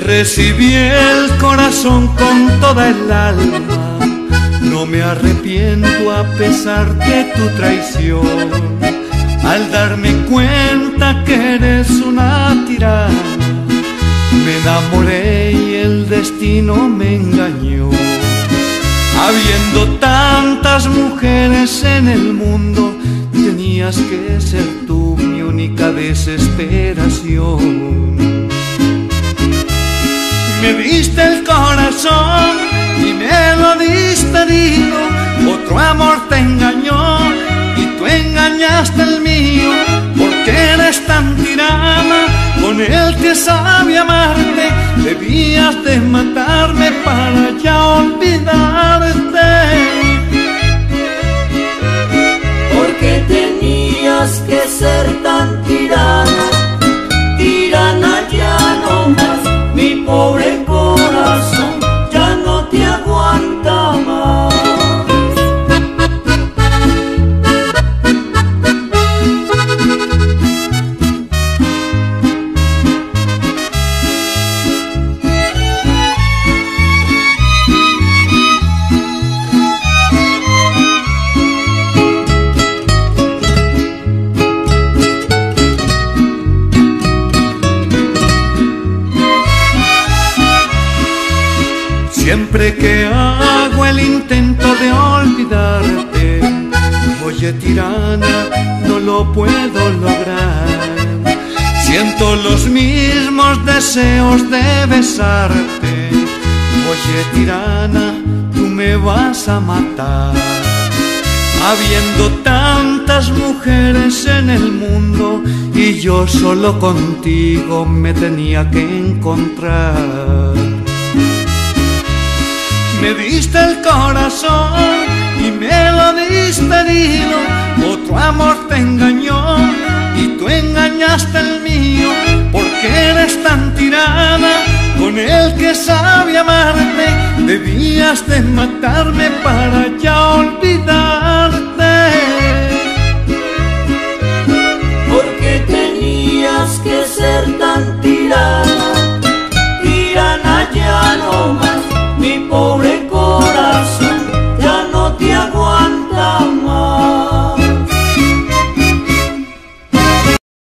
recibí el corazón con toda el alma. No me arrepiento a pesar de tu traición. Al darme cuenta que eres una tirana, me enamoré y el destino me engañó. Habiendo tantas mujeres en el mundo, tenías que ser tú mi única desesperación me diste el corazón y me lo diste herido. Otro amor te engañó y tú engañaste el mío. Porque eres tan tirana con el que sabe amarte. Debías de matarme para ya olvidarte. Siempre que hago el intento de olvidarte, oye tirana, no lo puedo lograr. Siento los mismos deseos de besarte, oye tirana, tú me vas a matar. Habiendo tantas mujeres en el mundo y yo solo contigo me tenía que encontrar. Me diste el corazón y me lo diste herido. Otro amor te engañó y tú engañaste el mío. Porque eres tan tirana con el que sabe amarte. Debías de matarme para ya olvidarte. Porque tenías que ser tan tirana